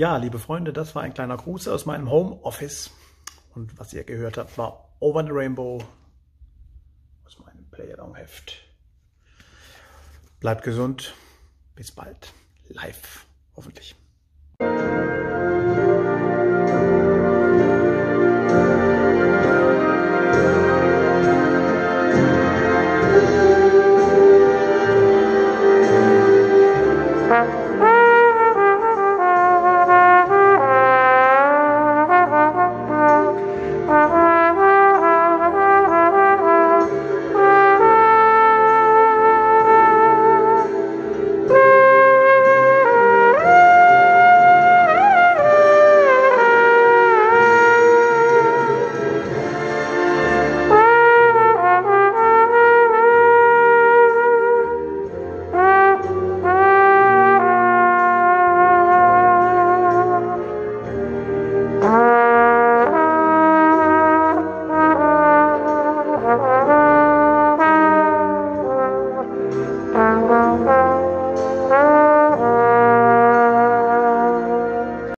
Ja, liebe Freunde, das war ein kleiner Gruß aus meinem Homeoffice. Und was ihr gehört habt, war Over the Rainbow aus meinem Play-Along-Heft. Bleibt gesund. Bis bald. Live, hoffentlich.